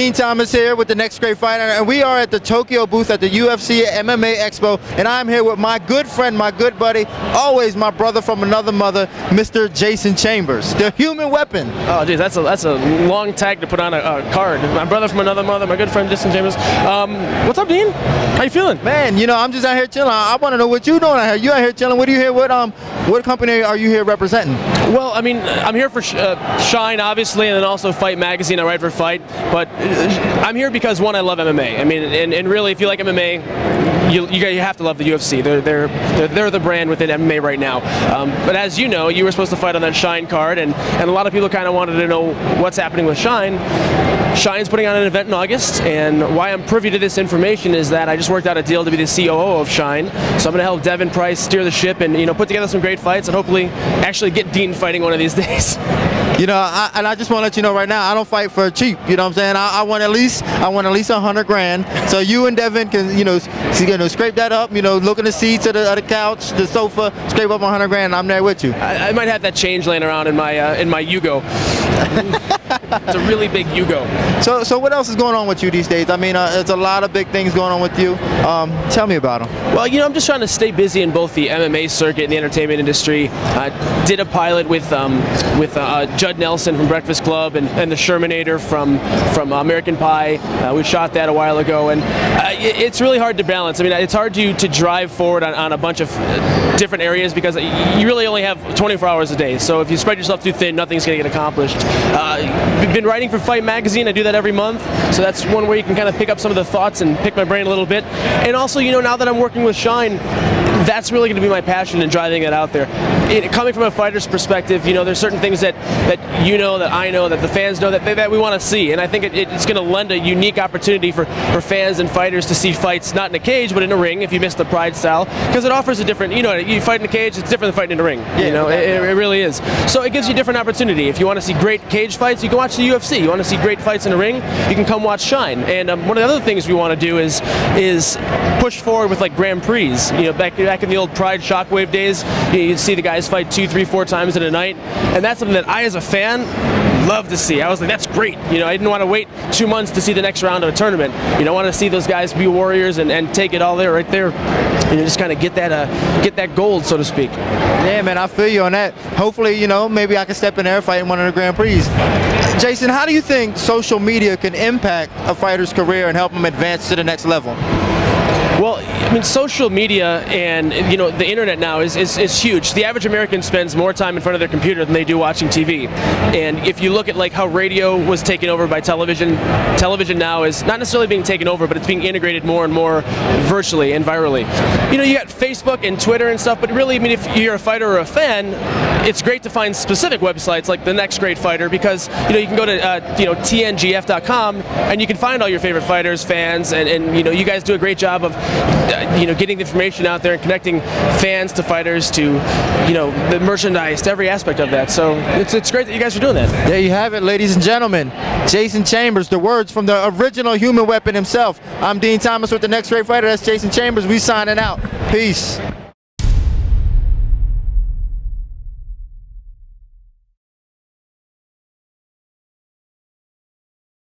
Din Thomas here with the next great fighter, and we are at the Tokyo booth at the UFC MMA Expo, and I'm here with my good friend, my good buddy, always my brother from another mother, Mr. Jason Chambers, the human weapon. Oh, geez, that's a that's a long tag to put on a, a card. My brother from another mother, my good friend Jason Chambers. Um, what's up, Din? How you feeling? Man, you know, I'm just out here chilling. I, I want to know what you doing out here. You out here chilling? What are you here? What um, what company are you here representing? Well, I mean, I'm here for uh, Shine, obviously, and then also Fight Magazine. I write for Fight, but I'm here because one, I love MMA. I mean, and, and really, if you like MMA, you, you, have to love the UFC. They're, they're they're they're the brand within MMA right now. Um, but as you know, you were supposed to fight on that Shine card, and and a lot of people kind of wanted to know what's happening with Shine. Shine's putting on an event in August, and why I'm privy to this information is that I just worked out a deal to be the COO of Shine. So I'm going to help Devin Price steer the ship and you know put together some great fights and hopefully actually get Din fighting one of these days. You know, I, and I just want to let you know right now, I don't fight for cheap. You know what I'm saying? I, I want at least, I want at least a hundred grand. So you and Devin can, you know, you know, scrape that up. You know, look in the seats of the, of the couch, the sofa, scrape up a hundred grand. I'm there with you. I, I, might have that change laying around in my uh, in my Yugo. it's a really big Yugo. So, so what else is going on with you these days? I mean, uh, it's a lot of big things going on with you. Um, tell me about them. Well, you know, I'm just trying to stay busy in both the MMA circuit and the entertainment industry. I uh, did a pilot with um, with uh, Judd Nelson from Breakfast Club and, and the Shermanator from from American Pie. Uh, we shot that a while ago, and uh, it's really hard to balance. I mean, it's hard to to drive forward on, on a bunch of uh, different areas because you really only have 24 hours a day. So if you spread yourself too thin, nothing's going to get accomplished. I've uh, been writing for Fight Magazine. I do that every month, so that's one way you can kind of pick up some of the thoughts and pick my brain a little bit. And also, you know, now that I'm working with Shine, that's really going to be my passion in driving it out there. It, coming from a fighter's perspective, you know, there's certain things that, that you know, that I know, that the fans know, that, that we want to see. And I think it, it's going to lend a unique opportunity for, for fans and fighters to see fights not in a cage, but in a ring, if you miss the pride style, because it offers a different, you know, you fight in a cage, it's different than fighting in a ring. Yeah, you know, it, it, really is. So it gives you a different opportunity. If you want to see great cage fights, you can watch the UFC. You want to see great fights in a ring, you can come watch Shine. And um, one of the other things we want to do is is push forward with like Grand Prix. You know, back back in the old Pride Shockwave days, you see the guys fight two, three, four times in a night, and that's something that I, as a fan, love to see. I was like, that's great. You know, I didn't want to wait two months to see the next round of a tournament. You know, I want to see those guys be warriors and, and take it all there, right there. You know, just kind of get that uh, get that gold, so to speak. Yeah, man, I feel you on that. Hopefully, you know, maybe I can step in there fight in one of the Grand Prix. Jason, how do you think social media can impact a fighter's career and help him advance to the next level? I mean, social media and you know the internet now is, is, is, huge. The average American spends more time in front of their computer than they do watching TV. And if you look at like how radio was taken over by television, television now is not necessarily being taken over, but it's being integrated more and more virtually and virally. You know, you got Facebook and Twitter and stuff, but really, I mean, if you're a fighter or a fan, it's great to find specific websites like the Next Great Fighter because you know you can go to uh, you know tngf.com and you can find all your favorite fighters, fans, and, and you know you guys do a great job of Uh, you know, getting the information out there and connecting fans to fighters to, you know, the merchandise, to every aspect of that. So it's, it's great that you guys are doing that. There you have it, ladies and gentlemen. Jason Chambers, the words from the original human weapon himself. I'm Din Thomas with the Next Great Fighter. That's Jason Chambers. We signing out. Peace.